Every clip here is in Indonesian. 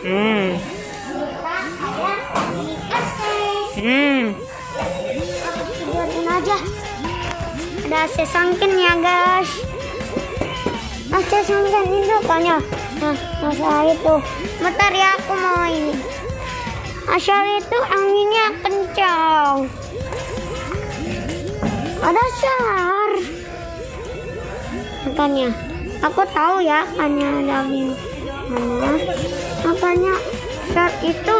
Hmm. Hmm. Aja. Ada AC sangkin ya guys. AC sangkin itu kan ya. Nah, masalah itu. Bentar ya aku mau ini. Asal itu anginnya kencang. Ada shower. Makanya aku tahu ya hanya ada angin mana. Makanya shower itu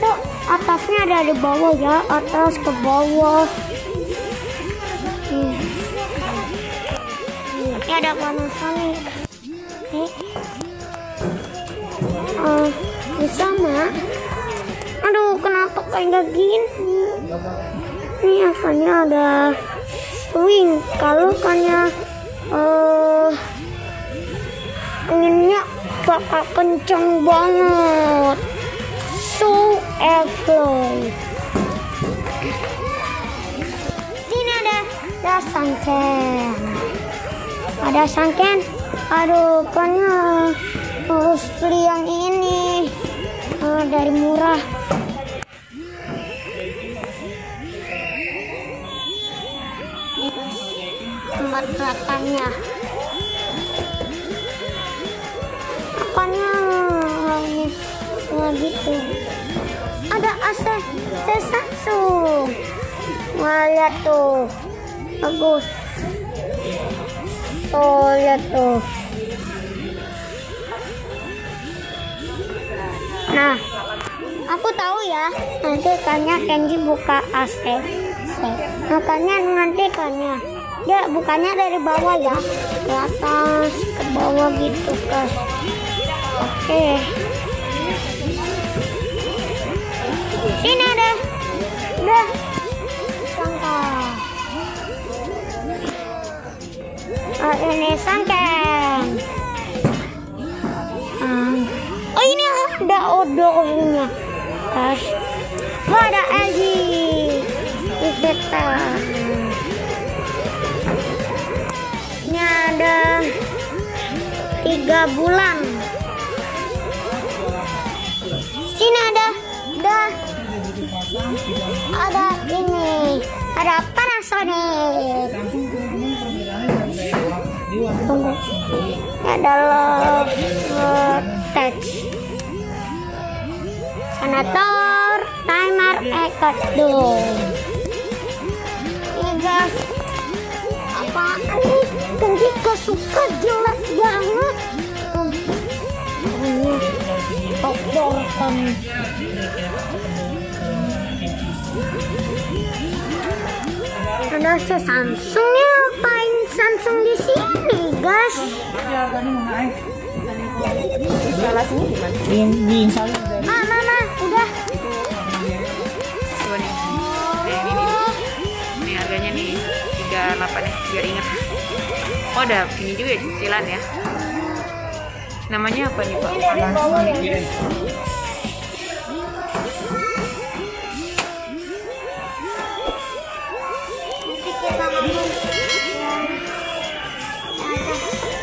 tuh atasnya ada di bawah ya, atas ke bawah. Hmm. Ini ada Panasonic. Oke. Eh, di. Aduh, kenapa kayak gini? Ini asalnya ada swing. Kalau kayaknya eh anginnya bakal kenceng banget. So airflow. Sini ada ada sangken. Ada sangken. Aduh, kayaknya harus beli yang ini Eh, dari murah. tempat belakangnya Wah, lihat tuh. Bagus. Tuh lihat tuh. Nah aku tahu ya nanti kayaknya Kenji buka AC makanya nanti kayaknya dia bukannya dari bawah ya ke atas ke bawah gitu guys. Oke. Sini ada udah oh, ini sangken Ah. oh ini ada odolnya guys oh ada LG Vegeta ini ada tiga bulan. Sini ada ada ada ini. Ada Panasonic ada love, touch sanator timer ekot dulu ini apaan nih gak suka jelek banget kotor kan ada si Samsung ya Instalasinya gimana? Di, diinstal dari mama udah Coba nih. Nih, ini nih. Ini harganya nih 38 ya, biar ingat. Oh, ada ini juga ya, cicilan ya. Namanya apa nih, Pak?